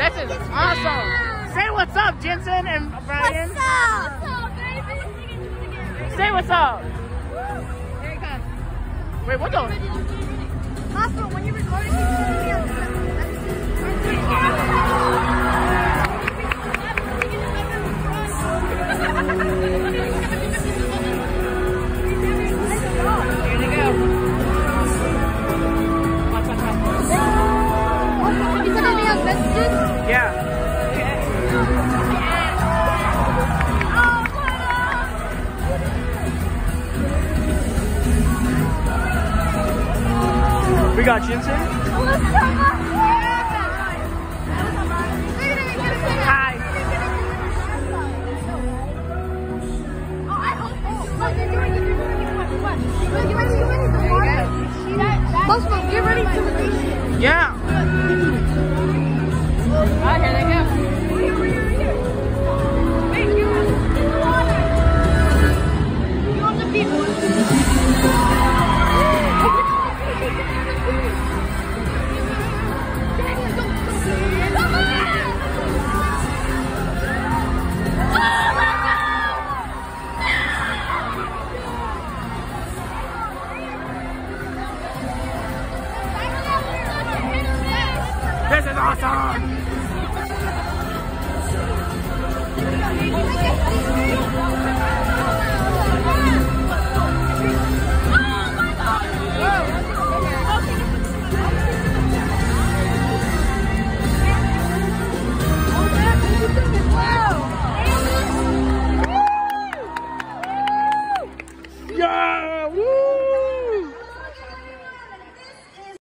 That is awesome. Say what's up, Jensen and Brian. What's up? What's up, baby? Say what's up. Here he comes. Wait, what the? Hospital, We got Jensen. Hi. Get ready to release it. Yeah. Oh, here they go. Yeah. Woo.